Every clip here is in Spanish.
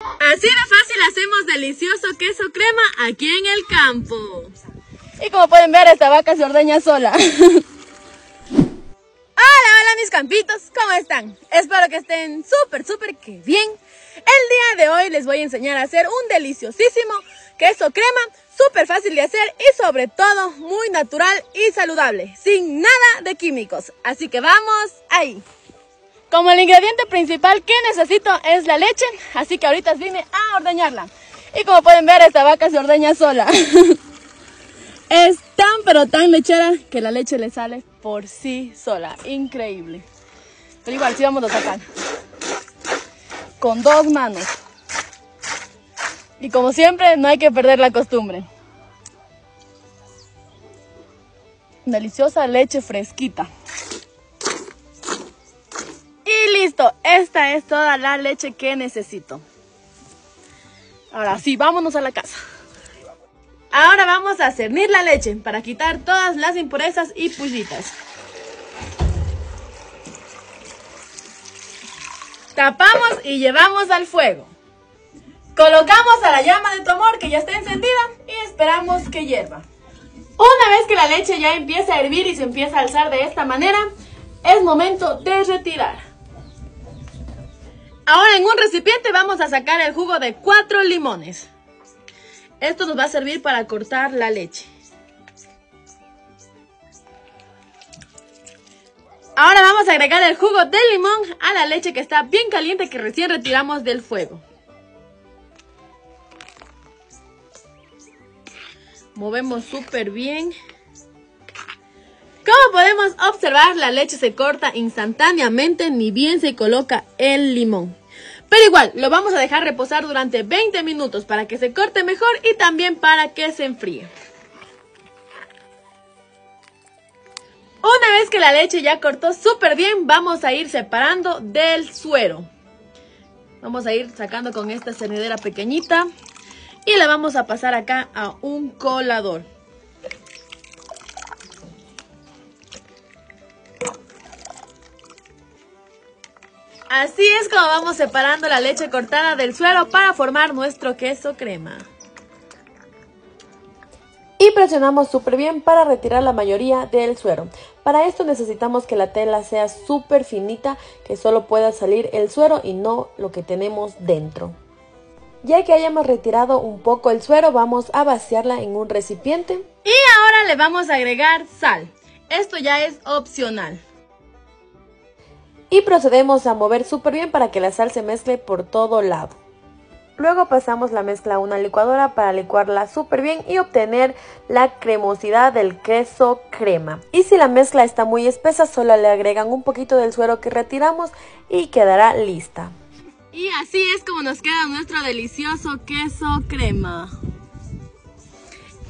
Así de fácil hacemos delicioso queso crema aquí en el campo. Y como pueden ver, esta vaca se ordeña sola. hola, hola mis campitos, ¿cómo están? Espero que estén súper, súper que bien. El día de hoy les voy a enseñar a hacer un deliciosísimo queso crema, súper fácil de hacer y sobre todo muy natural y saludable, sin nada de químicos. Así que vamos ahí. Como el ingrediente principal que necesito es la leche, así que ahorita vine a ordeñarla. Y como pueden ver, esta vaca se ordeña sola. es tan pero tan lechera que la leche le sale por sí sola. Increíble. Pero igual, sí vamos a sacar. Con dos manos. Y como siempre, no hay que perder la costumbre. Deliciosa leche fresquita. Esta es toda la leche que necesito. Ahora sí, vámonos a la casa. Ahora vamos a cernir la leche para quitar todas las impurezas y pullitas. Tapamos y llevamos al fuego. Colocamos a la llama de tu amor que ya está encendida y esperamos que hierva. Una vez que la leche ya empieza a hervir y se empieza a alzar de esta manera, es momento de retirar. Ahora en un recipiente vamos a sacar el jugo de cuatro limones. Esto nos va a servir para cortar la leche. Ahora vamos a agregar el jugo de limón a la leche que está bien caliente que recién retiramos del fuego. Movemos súper bien. Como podemos observar, la leche se corta instantáneamente ni bien se coloca el limón. Pero igual, lo vamos a dejar reposar durante 20 minutos para que se corte mejor y también para que se enfríe. Una vez que la leche ya cortó súper bien, vamos a ir separando del suero. Vamos a ir sacando con esta cernidera pequeñita y la vamos a pasar acá a un colador. Así es como vamos separando la leche cortada del suero para formar nuestro queso crema. Y presionamos súper bien para retirar la mayoría del suero. Para esto necesitamos que la tela sea súper finita, que solo pueda salir el suero y no lo que tenemos dentro. Ya que hayamos retirado un poco el suero, vamos a vaciarla en un recipiente. Y ahora le vamos a agregar sal. Esto ya es opcional y procedemos a mover súper bien para que la sal se mezcle por todo lado. Luego pasamos la mezcla a una licuadora para licuarla súper bien y obtener la cremosidad del queso crema. Y si la mezcla está muy espesa, solo le agregan un poquito del suero que retiramos y quedará lista. Y así es como nos queda nuestro delicioso queso crema.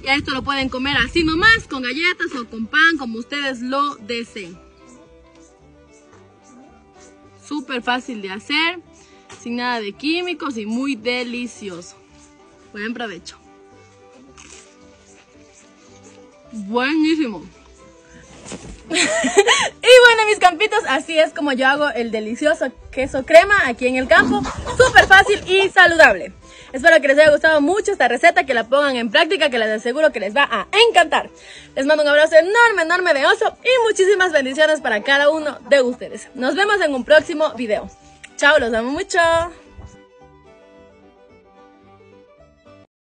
Y esto lo pueden comer así nomás, con galletas o con pan, como ustedes lo deseen. Súper fácil de hacer, sin nada de químicos y muy delicioso. Buen provecho. Buenísimo. y bueno mis campitos, así es como yo hago el delicioso queso crema aquí en el campo. Súper fácil y saludable. Espero que les haya gustado mucho esta receta, que la pongan en práctica, que les aseguro que les va a encantar. Les mando un abrazo enorme, enorme de oso y muchísimas bendiciones para cada uno de ustedes. Nos vemos en un próximo video. Chao, los amo mucho.